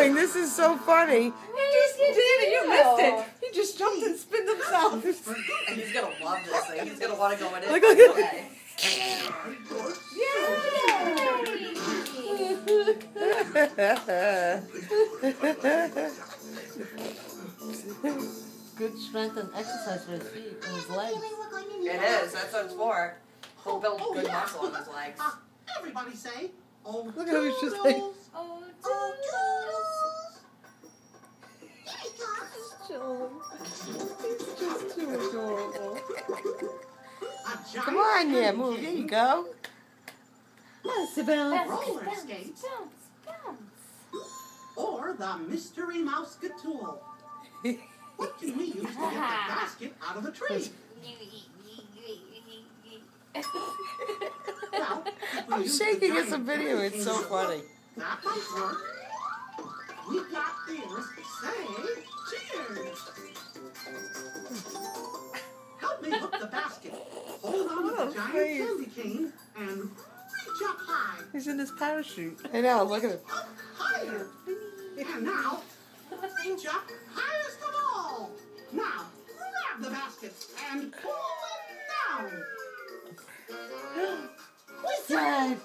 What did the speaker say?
is so funny. He just did it. You missed it. He just jumped and spinned himself. And he's gonna love this thing. He's gonna want to go in it. Look, look, look. Okay. Good strength and exercise for his feet and his legs. It is. That's what it's for. He'll build good muscle in his legs. Uh, everybody say, oh, Look how he's just like- Come on, yeah, move. There cane, you go. Isabel. roller skates, or the mystery mouse tool. What can we use to get the basket out of the tree? Well, I'm shaking. It's a video. It's so funny. That might work. We got this. Say giant candy cane and reach up high. He's in his parachute. I know, look at him. Up higher. and now, reach up highest of all. Now, grab the basket and pull it down. What's that?